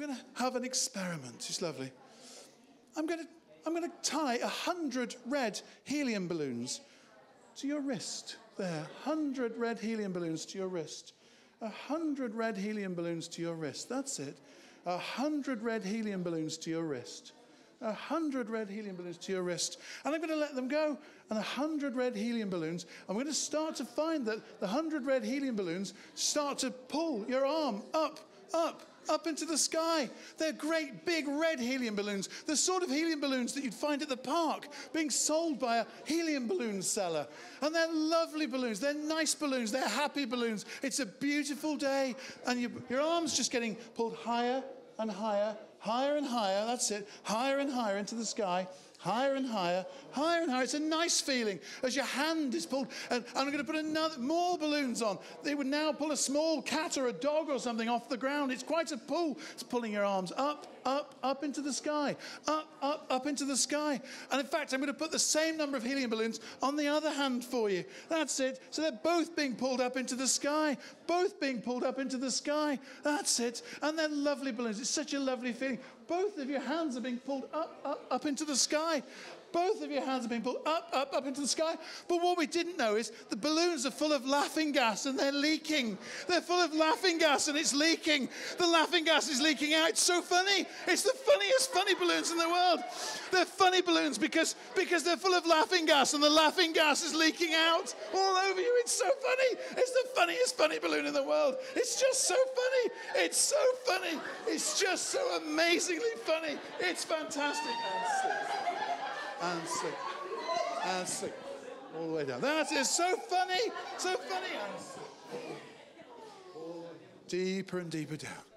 going to have an experiment. It's lovely. I'm going to, I'm going to tie a hundred red helium balloons to your wrist. There, hundred red helium balloons to your wrist. A hundred red helium balloons to your wrist. That's it. A hundred red helium balloons to your wrist. A hundred red helium balloons to your wrist. And I'm going to let them go. And a hundred red helium balloons. I'm going to start to find that the hundred red helium balloons start to pull your arm up, up, up into the sky. They're great big red helium balloons, the sort of helium balloons that you'd find at the park being sold by a helium balloon seller. And they're lovely balloons, they're nice balloons, they're happy balloons. It's a beautiful day, and you, your arm's just getting pulled higher and higher, higher and higher. That's it, higher and higher into the sky higher and higher, higher and higher. It's a nice feeling as your hand is pulled. And, and I'm going to put another, more balloons on. They would now pull a small cat or a dog or something off the ground. It's quite a pull. It's pulling your arms up, up, up into the sky, up, up, up into the sky. And in fact, I'm going to put the same number of helium balloons on the other hand for you. That's it. So they're both being pulled up into the sky, both being pulled up into the sky. That's it. And they're lovely balloons. It's such a lovely feeling. Both of your hands are being pulled up, up, up into the sky. Both of your hands are being pulled up, up, up into the sky. But what we didn't know is the balloons are full of laughing gas and they're leaking. They're full of laughing gas and it's leaking. The laughing gas is leaking out. It's so funny. It's the funniest funny balloons in the world. They're funny balloons because, because they're full of laughing gas and the laughing gas is leaking out all over you. It's so funny. It's the funniest funny balloon in the world. It's just so funny. It's so funny. It's just so amazingly funny. It's fantastic and sleep, and sleep, all the way down. That's. So funny, so funny, and. Deeper and deeper down.